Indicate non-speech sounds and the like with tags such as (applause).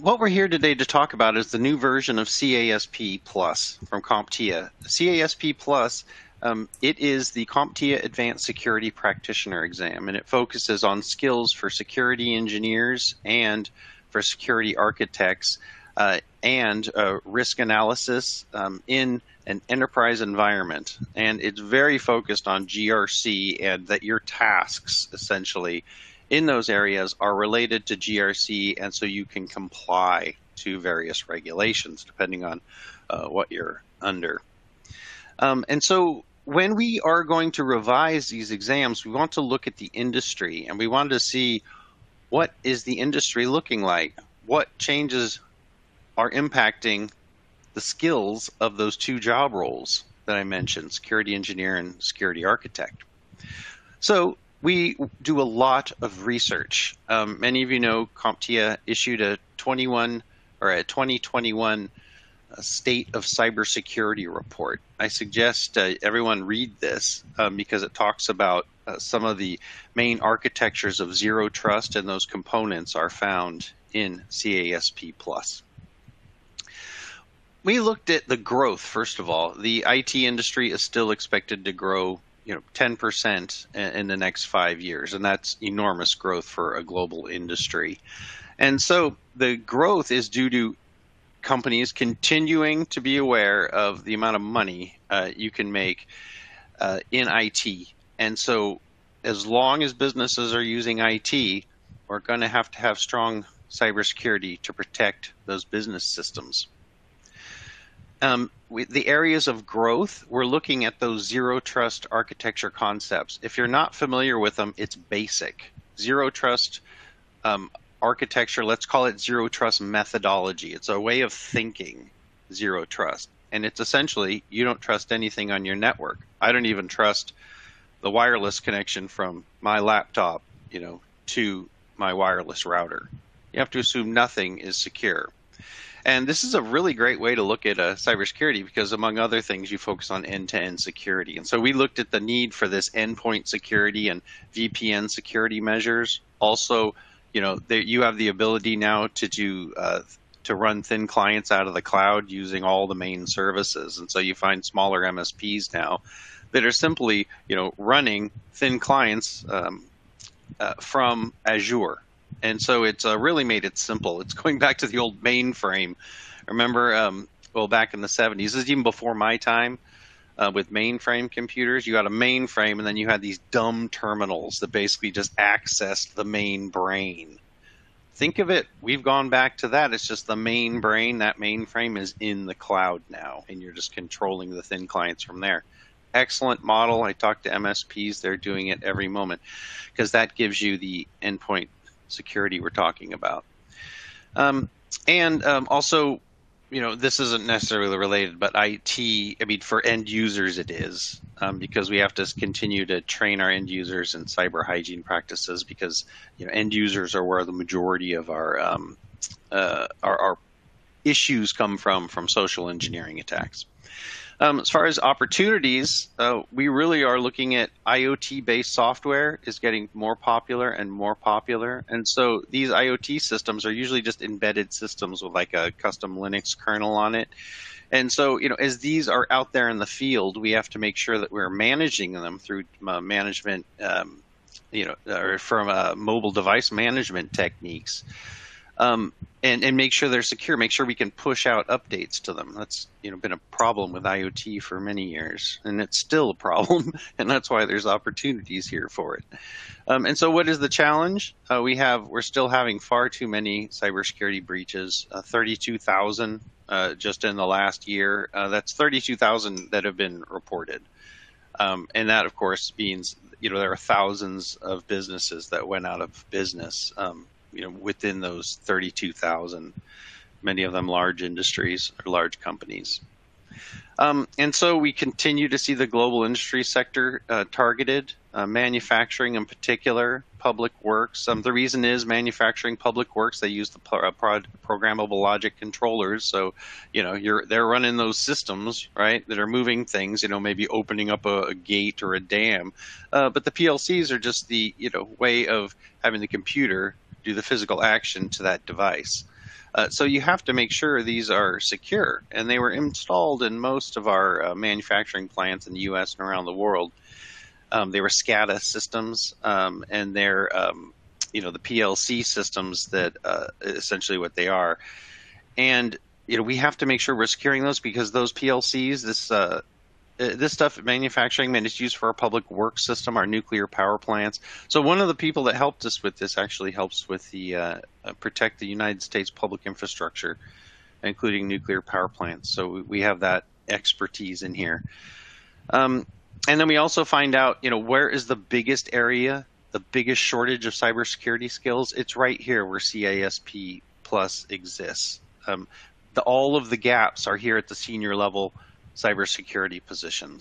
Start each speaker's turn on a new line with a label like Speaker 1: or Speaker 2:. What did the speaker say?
Speaker 1: what we're here today to talk about is the new version of CASP Plus from CompTIA. CASP Plus, um, it is the CompTIA Advanced Security Practitioner exam, and it focuses on skills for security engineers and for security architects uh, and uh, risk analysis um, in an enterprise environment. And it's very focused on GRC and that your tasks essentially in those areas are related to GRC, and so you can comply to various regulations depending on uh, what you're under. Um, and so when we are going to revise these exams, we want to look at the industry and we want to see what is the industry looking like? What changes are impacting the skills of those two job roles that I mentioned, security engineer and security architect. So we do a lot of research. Um, many of you know CompTIA issued a 21 or a 2021 uh, state of cybersecurity report. I suggest uh, everyone read this um, because it talks about uh, some of the main architectures of zero trust, and those components are found in CASP plus. We looked at the growth first of all. The IT industry is still expected to grow you know 10% in the next five years, and that's enormous growth for a global industry. And so the growth is due to companies continuing to be aware of the amount of money uh, you can make uh, in IT. And so, as long as businesses are using IT, we're going to have to have strong cybersecurity to protect those business systems. Um, we, the areas of growth, we're looking at those zero trust architecture concepts. If you're not familiar with them, it's basic. Zero trust um, architecture, let's call it zero trust methodology. It's a way of thinking zero trust. And it's essentially you don't trust anything on your network. I don't even trust the wireless connection from my laptop, you know, to my wireless router. You have to assume nothing is secure. And this is a really great way to look at uh, cybersecurity because, among other things, you focus on end to end security. And so we looked at the need for this endpoint security and VPN security measures. Also, you know, you have the ability now to do uh, to run thin clients out of the cloud using all the main services. And so you find smaller MSPs now that are simply, you know, running thin clients um, uh, from Azure and so it's uh, really made it simple. It's going back to the old mainframe. Remember, um, well, back in the 70s, this is even before my time. Uh, with mainframe computers, you had a mainframe, and then you had these dumb terminals that basically just accessed the main brain. Think of it, we've gone back to that. It's just the main brain. That mainframe is in the cloud now, and you're just controlling the thin clients from there excellent model. I talk to MSPs; they're doing it every moment because that gives you the endpoint security we're talking about. Um, and um, also, you know, this isn't necessarily related, but IT, I mean, for end users, it is um, because we have to continue to train our end users in cyber hygiene practices because, you know, end users are where the majority of our, um, uh, our, our issues come from, from social engineering attacks. Um, as far as opportunities, uh, we really are looking at IoT-based software is getting more popular and more popular, and so these IoT systems are usually just embedded systems with like a custom Linux kernel on it. And so, you know, as these are out there in the field, we have to make sure that we're managing them through uh, management, um, you know, or from uh, mobile device management techniques um, and and make sure they're secure. Make sure we can push out updates to them. That's you know been a problem with IoT for many years, and it's still a problem, (laughs) and that's why there's opportunities here for it. Um, and so, what is the challenge? Uh, we have we're still having far too many cybersecurity breaches. Uh, Thirty-two thousand uh, just in the last year. Uh, that's thirty-two thousand that have been reported, um, and that of course means you know there are thousands of businesses that went out of business um, you know within those 32,000, many of them large industries or large companies. Um, and so we continue to see the global industry sector uh, targeted, uh, manufacturing in particular, public works. Um, the reason is manufacturing public works. They use the pro- uh, programmable logic controllers. So, you know, you're they're running those systems, right, that are moving things. You know, maybe opening up a, a gate or a dam. Uh, but the PLCs are just the you know way of having the computer do the physical action to that device. Uh, so you have to make sure these are secure, and they were installed in most of our uh, manufacturing plants in the U.S. and around the world. Um, they were SCADA systems, um, and they're um, you know the PLC systems that uh, essentially what they are, and you know we have to make sure we're securing those because those PLCs, this uh, this stuff manufacturing man it's used for our public works system, our nuclear power plants. So one of the people that helped us with this actually helps with the uh, uh, protect the United States public infrastructure, including nuclear power plants. So we have that expertise in here. Um, and then we also find out, you know, where is the biggest area, the biggest shortage of cybersecurity skills? It's right here where CASP Plus exists. Um, the, all of the gaps are here at the senior level cybersecurity positions.